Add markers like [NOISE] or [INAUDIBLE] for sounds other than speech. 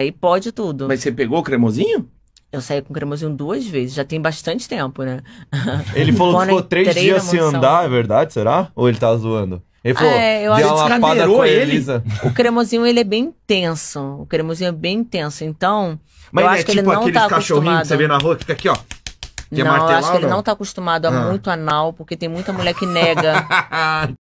Aí pode tudo. Mas você pegou o cremosinho? Eu saí com o cremosinho duas vezes, já tem bastante tempo, né? [LAUGHS] Ele falou que ficou três dias sem andar, é verdade? Será? Ou ele tá zoando? Ele falou, É, eu acho uma que com ele. Elisa. O cremosinho, ele é bem intenso. O cremosinho é bem intenso. Então, Mas eu acho é acho que ele tipo não aqueles tá cachorrinhos que acostumado. você vê na rua que fica aqui, ó. Que é não, eu acho que ele não? não tá acostumado a Ah. muito anal, porque tem muita mulher que nega. [LAUGHS]